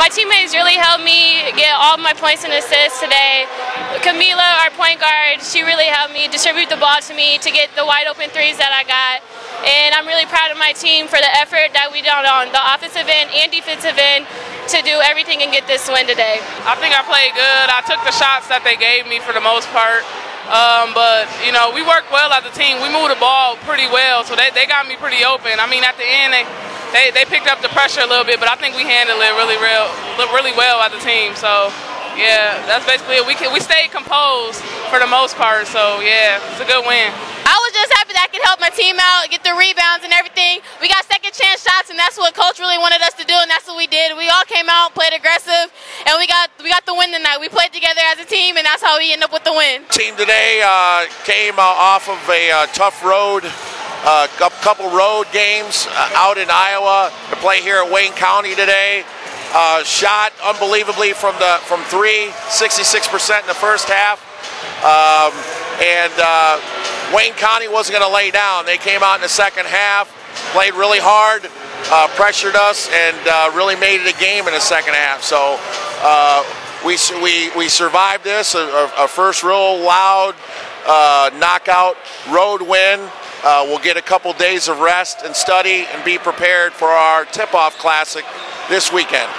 my teammates really helped me get all my points and assists today. Kamilah, our point guard, she really helped me distribute the ball to me to get the wide open threes that I got. And I'm really proud of my team for the effort that we did on the offensive end and defensive end to do everything and get this win today. I think I played good. I took the shots that they gave me for the most part. Um, but, you know, we worked well as a team. We moved the ball pretty well, so they, they got me pretty open. I mean, at the end, they, they, they picked up the pressure a little bit, but I think we handled it really, real, really well as a team. So, yeah, that's basically it. We, can, we stayed composed for the most part, so, yeah, it's a good win. I was just happy that I could help my team out, get the rebounds and everything. We got second chance shots, and that's what coach really wanted us to do, and that's what we did. We all came out, played aggressive, and we got we got the win tonight. We played together as a team, and that's how we end up with the win. Team today uh, came uh, off of a uh, tough road. A uh, couple road games uh, out in Iowa to play here at Wayne County today. Uh, shot unbelievably from the from three, 66% in the first half. Um, and Wayne County wasn't going to lay down. They came out in the second half, played really hard, uh, pressured us, and uh, really made it a game in the second half. So uh, we, we, we survived this, a, a first real loud uh, knockout road win. Uh, we'll get a couple days of rest and study and be prepared for our tip-off classic this weekend.